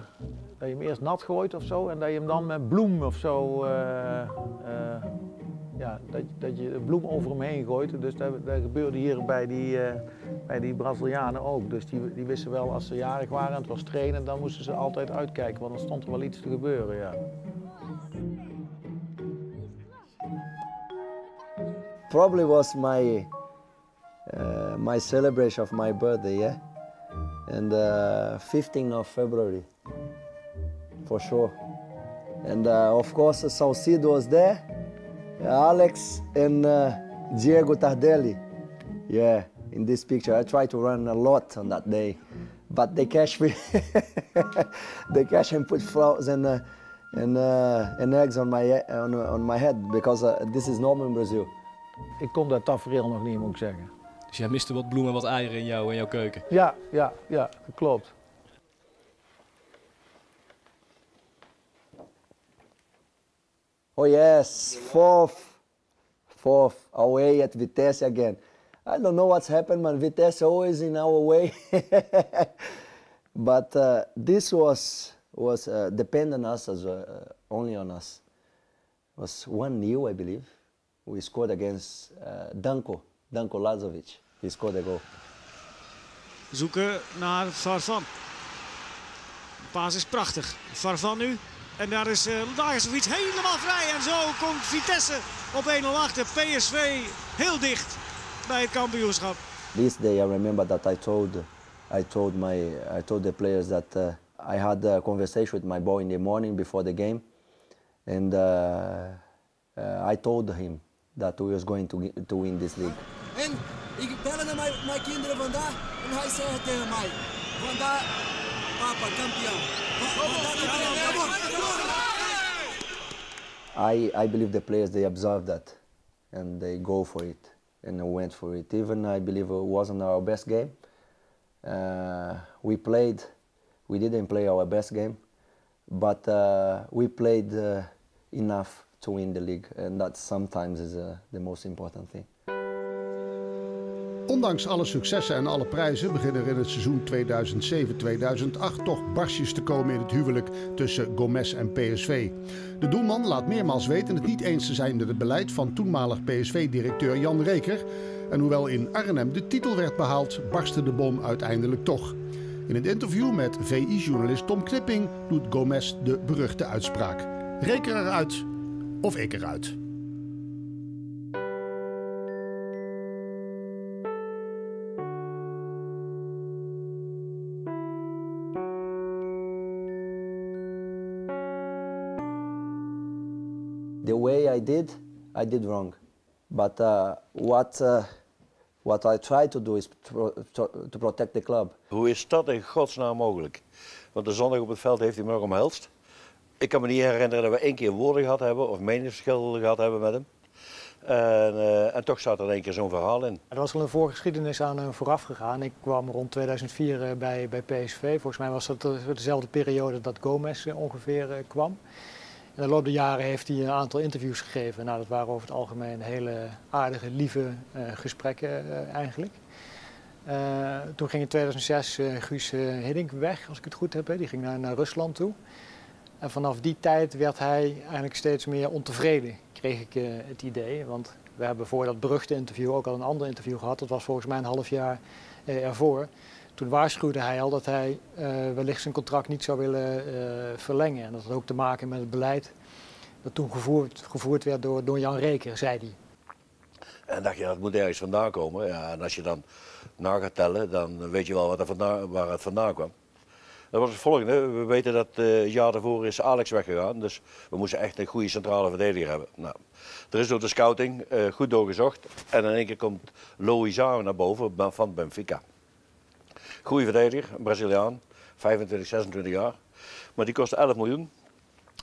dat je hem eerst nat gooit of zo en dat je hem dan met bloem of zo, eh, eh, ja, dat, dat je de bloem over hem heen gooit. Dus dat, gebeurde hier bij die, eh, bij die Brazilianen ook. Dus die, die wisten wel als ze jarig waren en het was trainen, dan moesten ze altijd uitkijken, want dan stond er wel iets te gebeuren. Ja. Probably was my uh, my celebration of my birthday, yeah, and uh, 15th of February, for sure. And uh, of course, Salcido was there, Alex and uh, Diego Tardelli. Yeah, in this picture, I tried to run a lot on that day, but they catch me. (laughs) they catch and put flowers and uh, and uh, and eggs on my on, on my head because uh, this is normal in Brazil. Ik kon dat tafereel nog niet, moet ik zeggen. Dus jij miste wat bloemen wat eieren in, jou, in jouw keuken? Ja, ja, ja, dat klopt. Oh yes, fourth, fourth, away at Vitesse again. I don't know what's happened, man. Vitesse always in our way. (laughs) but uh, this was was uh, dependent on us as uh, only on us. It was one new, I believe. We scored against uh, Danko, Danko Lazovic. He scored a goal. Zoeken naar Farfan. De paas is prachtig. Farfan nu. En daar is uh, Lazovic helemaal vrij. En zo komt Vitesse op 1-0 achter. PSV heel dicht bij het kampioenschap. This day I remember that I told, I told, my, I told the players that uh, I had a conversation with my boy in the morning before the game. And uh, uh, I told him that we was going to, to win this league. En ik bellen naar mijn, mijn kinderen vandaag en hij zegt tegen mij, vandaag, papa, kampioen. I, I believe the players, they observe that and they go for it and went for it. Even I believe it wasn't our best game. Uh, we played, we didn't play our best game, but uh, we played uh, enough to win the league and that sometimes is uh, the most important thing. Ondanks alle successen en alle prijzen beginnen er in het seizoen 2007-2008 toch barstjes te komen in het huwelijk tussen Gomez en PSV. De doelman laat meermaals weten het niet eens te zijn met het beleid van toenmalig PSV-directeur Jan Reker. En hoewel in Arnhem de titel werd behaald, barstte de bom uiteindelijk toch. In het interview met VI-journalist Tom Knipping doet Gomez de beruchte uitspraak. Reker eruit of ik eruit. Way I did, I did wrong. But uh, what, uh, what I try to do is to, to, protect the club. Hoe is dat in godsnaam mogelijk? Want de zondag op het veld heeft hij me nog omhelst. Ik kan me niet herinneren dat we één keer woorden gehad hebben of meningsverschil gehad hebben met hem. En, uh, en toch staat er in één keer zo'n verhaal in. Er was al een voorgeschiedenis aan hem vooraf gegaan. Ik kwam rond 2004 bij, bij PSV. Volgens mij was dat dezelfde periode dat Gomez ongeveer kwam. In de loop der jaren heeft hij een aantal interviews gegeven. Nou, dat waren over het algemeen hele aardige, lieve uh, gesprekken uh, eigenlijk. Uh, toen ging in 2006 Guus Hiddink weg, als ik het goed heb. Hè. Die ging naar, naar, Rusland toe. En vanaf die tijd werd hij eigenlijk steeds meer ontevreden, kreeg ik het idee. Want we hebben voor dat beruchte interview ook al een ander interview gehad. Dat was volgens mij een half jaar ervoor. Toen waarschuwde hij al dat hij uh, wellicht zijn contract niet zou willen uh, verlengen. En dat had ook te maken met het beleid dat toen gevoerd, gevoerd werd door, door Jan Reker, zei hij. En dacht je, dat moet ergens vandaan komen. Ja, en als je dan na gaat tellen, dan weet je wel wat er waar het vandaan kwam. Dat was het volgende. We weten dat uh, jaar daarvoor is Alex weggegaan. Dus we moesten echt een goede centrale verdediger hebben. Nou, er is door de scouting goed doorgezocht. En in één keer komt Loïzao naar boven van Benfica. Goeie verdediger, een Braziliaan, 25, 26 jaar. Maar die kostte 11 miljoen.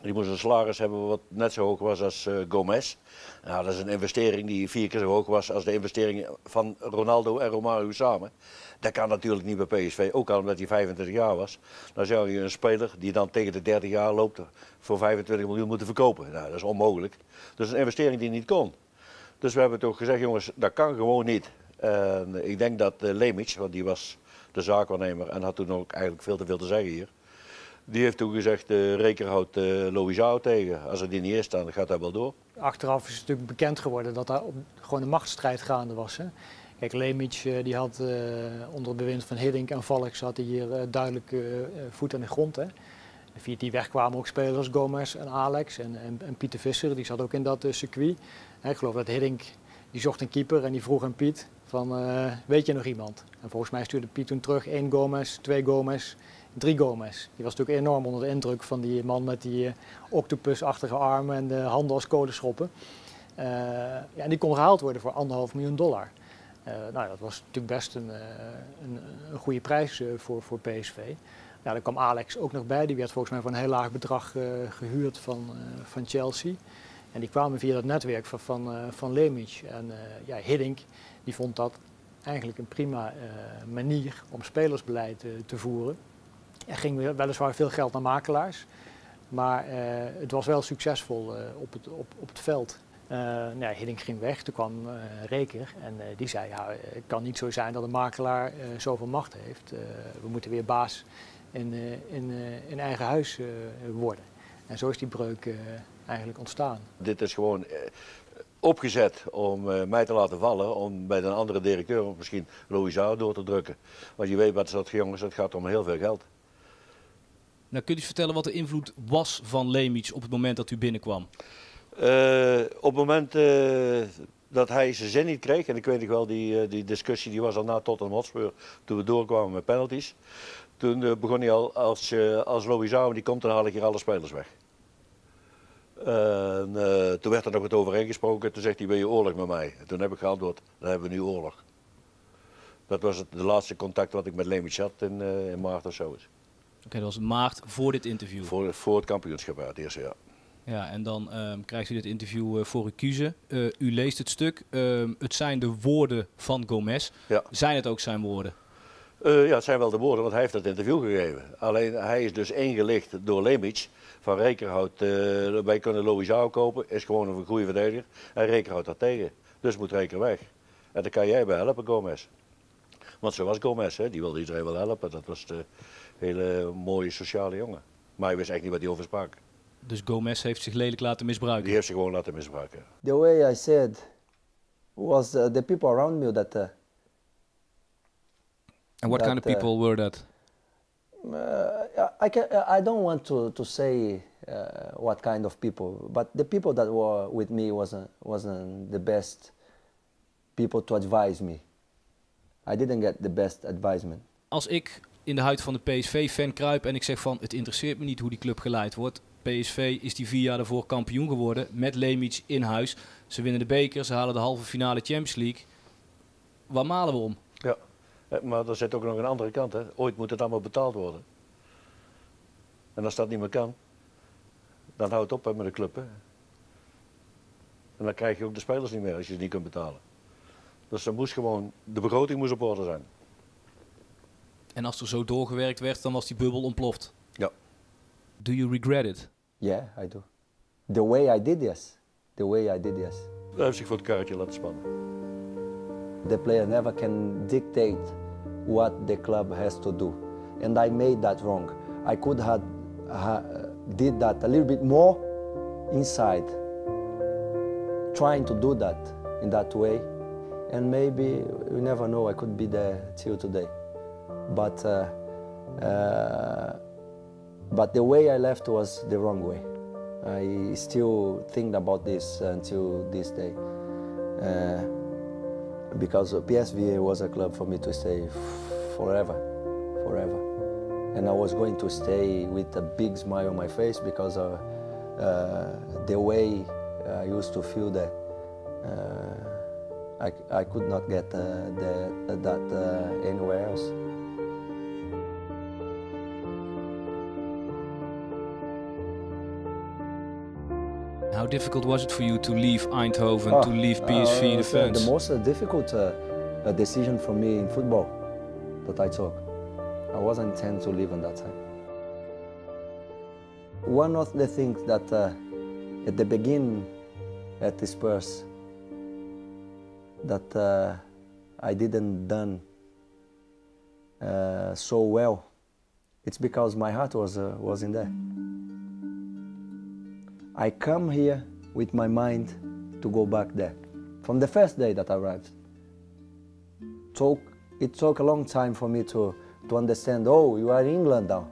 Die moest een salaris hebben wat net zo hoog was als uh, Gomez. Nou, dat is een investering die vier keer zo hoog was als de investering van Ronaldo en Romario samen. Dat kan natuurlijk niet bij PSV, ook al omdat hij 25 jaar was. Dan zou je een speler die dan tegen de 30 jaar loopt voor 25 miljoen moeten verkopen. Nou, dat is onmogelijk. Dus een investering die niet kon. Dus we hebben toch gezegd, jongens, dat kan gewoon niet. Ik denk dat uh, want die was de zaakwaarnemer, en had toen ook eigenlijk veel te veel te zeggen hier. Die heeft toen gezegd, uh, Reker houdt uh, Louisao tegen. Als er die niet is, dan gaat hij wel door. Achteraf is het natuurlijk bekend geworden dat daar gewoon een machtsstrijd gaande was. Hè? Kijk, Lemic die had onder het bewind van Hiddink en Valks had hier duidelijk voet aan de grond. Hè? Via die weg kwamen ook spelers, Gomez en Alex en, en, en Pieter Visser, die zat ook in dat circuit. ik geloof dat Hiddink, die zocht een keeper en die vroeg aan Piet van, weet je nog iemand? En volgens mij stuurde Piet toen terug één Gomez, twee Gomez drie Gomez. Die was natuurlijk enorm onder de indruk van die man met die uh, octopusachtige armen en de handen als kolenschoppen. Uh, ja, en die kon gehaald worden voor anderhalf miljoen dollar. Nou, dat was natuurlijk best een, een, een goede prijs voor, voor PSV. Ja, daar kwam Alex ook nog bij. Die werd volgens mij voor een heel laag bedrag gehuurd van, van Chelsea. En die kwamen via dat netwerk van, van, van Lemic. En ja, Hiddink die vond dat eigenlijk een prima manier om spelersbeleid te voeren. Er ging weliswaar veel geld naar makelaars. Maar uh, het was wel succesvol op, het, op, op het veld. Nou Hiddink ging weg, toen kwam Reker en die zei, ja, het kan niet zo zijn dat een makelaar zoveel macht heeft. we moeten weer baas in, in, in eigen huis worden. En zo is die breuk eigenlijk ontstaan. Dit is gewoon opgezet om mij te laten vallen, om bij een andere directeur, of misschien Louis door te drukken. Want je weet wat dat jongens, het gaat om heel veel geld. Nou, kunt u vertellen wat de invloed was van Lemic op het moment dat u binnenkwam? Uh, op het moment uh, dat hij zijn zin niet kreeg, en ik weet nog wel, die, die discussie die was al na tot een Hotspur, toen we doorkwamen met penalties. Toen begon hij al, als, als Louis die komt, dan haal ik hier alle spelers weg. Toen werd er nog wat over ingesproken, toen zegt hij, wil je oorlog met mij? En toen heb ik geantwoord, dan hebben we nu oorlog. Dat was het de laatste contact wat ik met Lemic had in, in maart of zo. Oké, dat was maart voor dit interview. Voor, voor het kampioenschap uit het eerste jaar. Ja, en dan um, krijgt u dit interview uh, voor u kiezen. Uh, u leest het stuk. Uh, het zijn de woorden van Gomez. Ja. Zijn het ook zijn woorden? Eh, ja, het zijn wel de woorden, want hij heeft het interview gegeven. Alleen hij is dus ingelicht door Lemic van Rekerhout. wij kunnen Louisao kopen, is gewoon een goede verdediger. En Rekerhout dat tegen. Dus moet Reker weg. En daar kan jij bij helpen, Gomez. Want zo was Gomez, hè? die wilde iedereen wel helpen. Dat was de, hele mooie sociale jongen. Maar hij wist echt niet wat hij over sprak. Dus Gomez heeft zich lelijk laten misbruiken? Die heeft zich gewoon laten misbruiken. The way I said was uh, the people around me that... Uh, And what that, kind of people uh, were that? Uh, I, can, I don't want to, to say uh, what kind of people, but the people that were with me wasn't, wasn't the best people to advise me. I didn't get the best advisement. Als ik in de huid van de PSV-fan kruip en ik zeg van het interesseert me niet hoe die club geleid wordt. PSV is die vier jaar daarvoor kampioen geworden met Lemic in huis. Ze winnen de beker, ze halen de halve finale Champions League. Waar malen we om? Eh, maar er zit ook nog een andere kant. Hè. Ooit moet het allemaal betaald worden. En als dat niet meer kan, dan houdt het op hè, met de club. Hè. En dan krijg je ook de spelers niet meer als je het niet kunt betalen. Dus er moest gewoon, de begroting moest op orde zijn. En als er zo doorgewerkt werd, dan was die bubbel ontploft. Ja. Do you regret it? Yeah, I do. The way I did, yes. The way I did, yes. Hij heeft zich voor het kaartje laten spannen. The player never can dictate what the club has to do. And I made that wrong. I could have ha, did that a little bit more inside. Trying to do that in that way. And maybe, you never know, I could be there till today. but uh, uh, but the way I left was the wrong way. I still think about this until this day. Uh, because PSV was a club for me to stay forever, forever. And I was going to stay with a big smile on my face because of uh, the way I used to feel that uh, I, I could not get uh, the, that anywhere else. How difficult was it for you to leave Eindhoven, oh, to leave PSV, uh, the fans? The most uh, difficult uh, decision for me in football that I took. I wasn't intent to leave on that time. One of the things that uh, at the beginning at the Spurs that uh, I didn't done uh, so well, it's because my heart was, uh, was in there. I come here with my mind to go back there. From the first day that I arrived. It took a long time for me to, to understand, oh, you are in England now.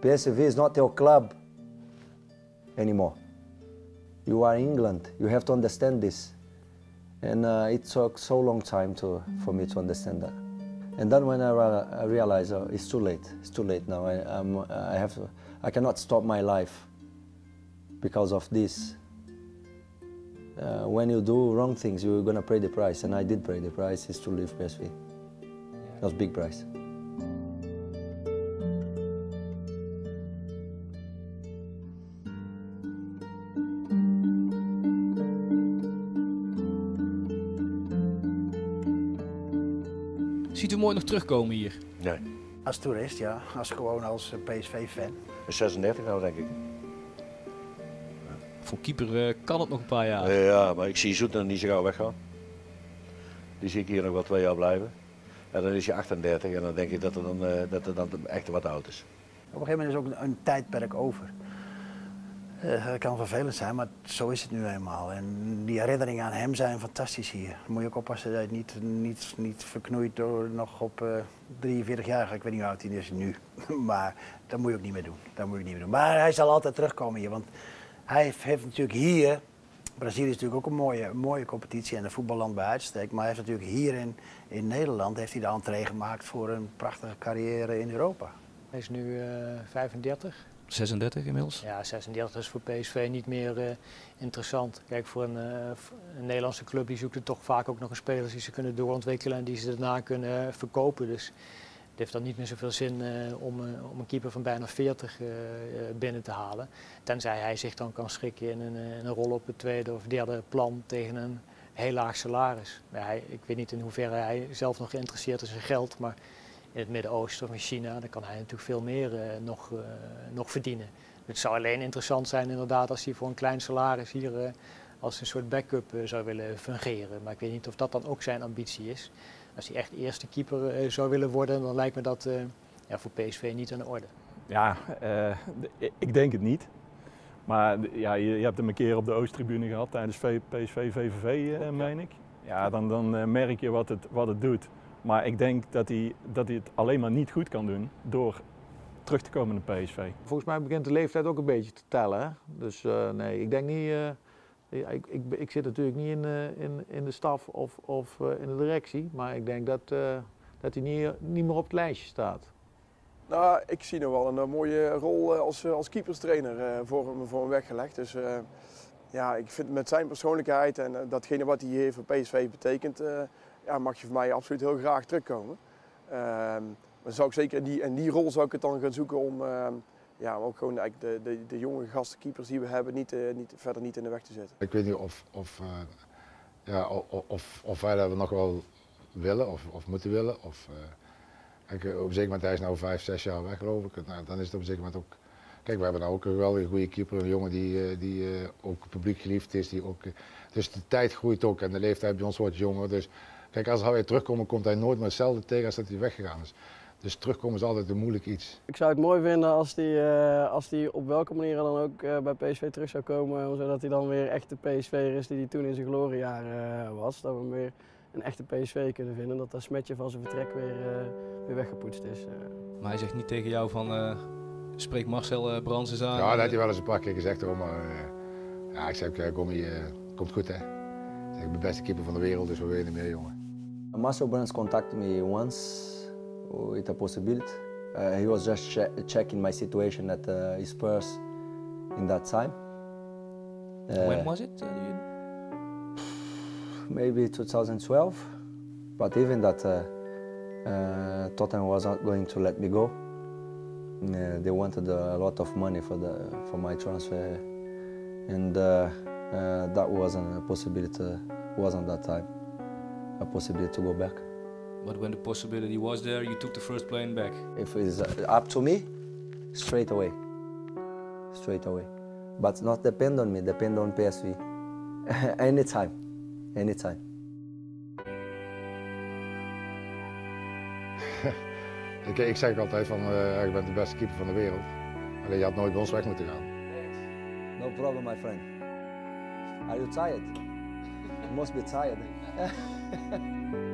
PSV is not your club anymore. You are England. You have to understand this. And uh, it took so long time to, for me to understand that. And then when I, I realized oh, it's too late. It's too late now. I, I'm, I have to, I cannot stop my life because of this. Uh, when you do wrong things, you're gonna pay the price, and I did pay the price. Is to leave PSV. That was a big price. Ziet u mooi nog terugkomen hier? Nee. Als toerist, ja. Als gewoon als PSV-fan. 36 nou, denk ik. Voor keeper eh, kan het nog een paar jaar. Ja, maar ik zie Zoeter niet zo gauw weggaan. Die zie ik hier nog wel twee jaar blijven. En dan is hij 38 en dan denk ik dat er dan, eh, dat er dan echt wat oud is. Op een gegeven moment is ook een, een tijdperk over. Eh, dat kan vervelend zijn, maar zo is het nu eenmaal. En die herinneringen aan hem zijn fantastisch hier. Dan moet je ook oppassen dat je het niet, niet, niet verknoeit door nog op eh 43 jaar. Ik weet niet hoe oud hij is nu. (laughs) maar dat moet je ook niet meer doen. Dat moet je niet meer doen. Maar hij zal altijd terugkomen hier. Want hij heeft, heeft natuurlijk hier. Brazilië is natuurlijk ook een mooie, mooie competitie en een voetballand bij uitstek. Maar hij heeft natuurlijk hier in, in Nederland heeft hij de entree gemaakt voor een prachtige carrière in Europa. Hij is nu eh 35. 36 inmiddels. Ja, 36 is voor PSV niet meer eh, interessant. Kijk, voor een, eh, een Nederlandse club die zoekt er toch vaak ook nog een spelers die ze kunnen doorontwikkelen en die ze daarna kunnen eh, verkopen. Dus het heeft dan niet meer zoveel zin eh, om, eh, om een keeper van bijna 40 eh, binnen te halen. Tenzij hij zich dan kan schikken in een, een rol op het tweede of derde plan tegen een heel laag salaris. Hij, ik weet niet in hoeverre hij zelf nog geïnteresseerd is in geld, maar in het Midden-Oosten of in China, dan kan hij natuurlijk veel meer nog, nog verdienen. Het zou alleen interessant zijn inderdaad als hij voor een klein salaris hier als een soort backup zou willen fungeren. Maar ik weet niet of dat dan ook zijn ambitie is. Als hij echt eerste keeper eh, zou willen worden, dan lijkt me dat eh, ja, voor PSV niet aan de orde. Ja, eh, ik denk het niet. Maar ja, je, je hebt hem een keer op de Oosttribune gehad tijdens V- PSV VVV, eh, meen ik. Ja, dan, dan merk je wat het, wat het doet. Maar ik denk dat hij, dat hij het alleen maar niet goed kan doen door terug te komen naar PSV. Volgens mij begint de leeftijd ook een beetje te tellen. Hè? Dus eh, nee, ik denk niet. eh, ik, ik, ik zit natuurlijk niet in, eh, in, in de staf of, of eh, in de directie. Maar ik denk dat, eh, dat hij niet, niet meer op het lijstje staat. Nou, ik zie nog wel een, mooie rol als, als keeperstrainer voor, hem, voor weggelegd. Dus ja, ik vind met zijn persoonlijkheid en datgene wat hij hier voor PSV betekent, ja, mag je voor mij absoluut heel graag terugkomen. Ehm, maar zou ik zeker in die, in die rol zou ik het dan gaan zoeken om ehm, ja, om ook gewoon de, de, de jonge gastenkeepers die we hebben niet, eh, niet, verder niet in de weg te zetten. Ik weet niet of, of, eh, ja, of, of, wij dat nog wel willen of, of moeten willen. Of, eh, kijk, op een zeker moment, hij is nu vijf, zes jaar weg geloof ik. Nou, dan is het op zeker moment ook... Kijk, we hebben nou ook een geweldige goede keeper, een jongen die, die ook publiek geliefd is. Die ook, dus de tijd groeit ook en de leeftijd bij ons wordt jonger. Dus kijk, als hij weer terugkomt, komt hij nooit meer hetzelfde tegen als dat hij weggegaan is. Dus terugkomen is altijd een moeilijk iets. Ik zou het mooi vinden als hij eh, als die op welke manier dan ook eh, bij PSV terug zou komen. Zodat hij dan weer echt de PSV'er is die hij toen in zijn gloriejaren eh, was. Dat we hem weer een echte PSV kunnen vinden. Dat dat smetje van zijn vertrek weer, eh, weer weggepoetst is. Maar hij zegt niet tegen jou van eh, spreek Marcel Brands eens aan. Ja, dat had hij wel eens een paar keer gezegd hoor, maar eh, ja, ik zei, ook, kom hier, komt goed hè. Ik ben de beste keeper van de wereld, dus we winnen meer jongen. Marcel Brands contacted me once with a possibility. Uh, he was just che- checking my situation at uh, Spurs in that time. Uh, When was it? uh, (sighs) maybe 2012. But even that, uh, uh, Tottenham was not going to let me go. Uh, they wanted a lot of money for the for my transfer, and uh, uh, that wasn't a possibility. Wasn't that time a possibility to go back. But when the possibility was there, you took the first plane back. If it's uh, up to me, straight away, straight away. But not depend on me. Depend on PSV. (laughs) anytime, anytime. (laughs) Ik, ik zeg altijd van, uh, je bent de beste keeper van de wereld. Alleen je had nooit bij ons weg moeten gaan. No problem, my friend. Are you tired? You must be tired. (laughs)